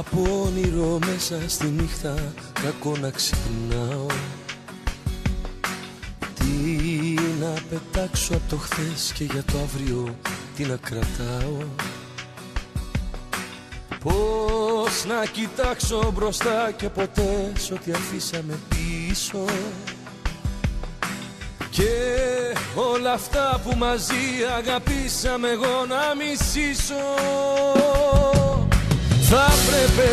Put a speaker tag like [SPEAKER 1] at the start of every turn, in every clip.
[SPEAKER 1] Από όνειρο μέσα στη νύχτα κακό να ξυπνάω. Τι να πετάξω από το χθες και για το αύριο τι να κρατάω. Πώς να κοιτάξω μπροστά και ποτέ σ' ό,τι αφήσαμε πίσω. Και όλα αυτά που μαζί αγαπήσαμε εγώ να μισήσω Θα πρέπει,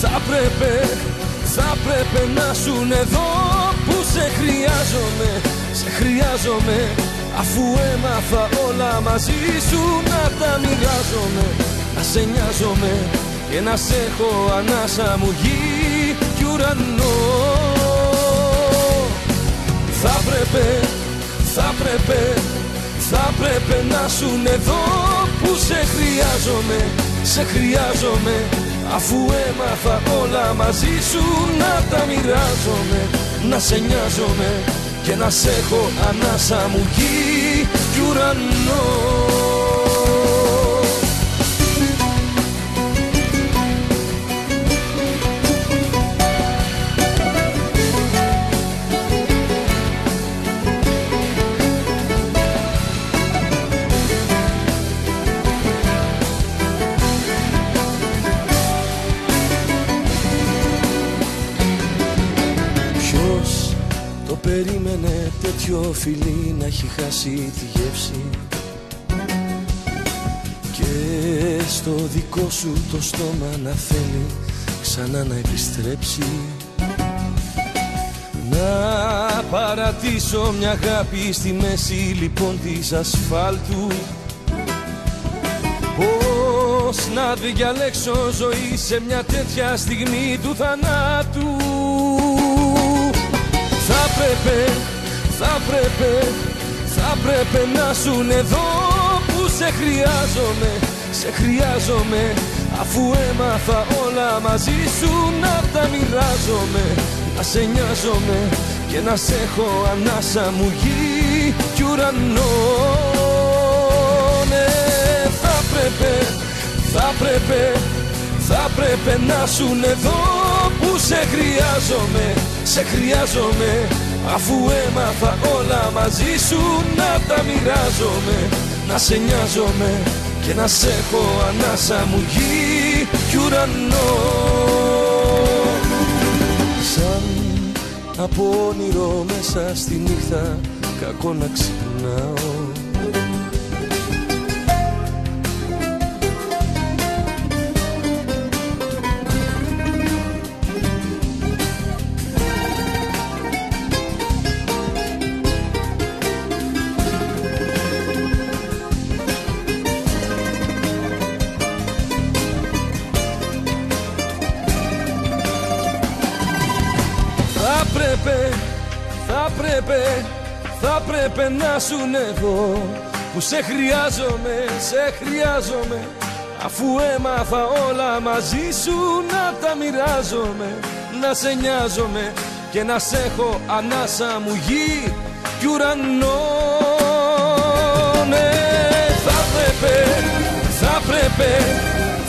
[SPEAKER 1] θα πρέπει, θα πρέπει να σου εδώ που σε χρειάζομαι, σε χρειάζομαι. Αφού έμαθα όλα μαζί σου να τα μοιράζομαι Να σε νοιάζομαι και να σε έχω ανάσα μου γη κι ουρανό. Θα πρέπει, θα πρέπει, θα πρέπει να σου εδώ που σε χρειάζομαι, σε χρειάζομαι Αφού έμαθα όλα μαζί σου να τα μοιράζομαι Να σε νοιάζομαι και να σε έχω ανάσα μου γη κι ουρανό περίμενε τέτοιο φιλί να έχει χάσει τη γεύση. Και στο δικό σου το στόμα να θέλει ξανά να επιστρέψει. Να παρατήσω μια αγάπη στη μέση λοιπόν της ασφάλτου. Πώς να διαλέξω ζωή σε μια τέτοια στιγμή του θανάτου θα πρέπει, θα πρέπει, θα πρέπει να σου εδώ που σε χρειάζομαι, σε χρειάζομαι. Αφού έμαθα όλα μαζί σου να τα μοιράζομαι Να σε νοιάζομαι και να σε έχω ανάσα μου γη κι ουρανό Ναι, θα πρέπει, θα πρέπει, θα πρέπει να σου εδώ που σε χρειάζομαι σε χρειάζομαι Αφού έμαθα όλα μαζί σου να τα μοιράζομαι. Να σε νοιάζομαι και να σε έχω ανάσα μου γη κι ουρανό. Σαν από όνειρο μέσα στη νύχτα κακό να ξυπνάω θα πρέπει, θα πρέπει να σου εδώ που σε χρειάζομαι, σε χρειάζομαι. Αφού έμαθα όλα μαζί σου να τα μοιράζομαι. Να σε νοιάζομαι και να σε έχω ανάσα μου γη κι ουρανό ναι, θα πρέπει, θα πρέπει,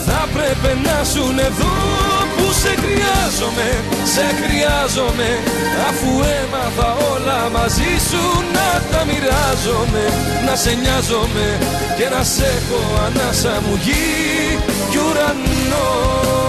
[SPEAKER 1] θα πρέπει να σου εδώ. που σε χρειάζομαι, σε χρειάζομαι Αφού έμαθα όλα μαζί σου να τα μοιράζομαι Να σε νοιάζομαι και να σε έχω ανάσα μου γη κι ουρανό.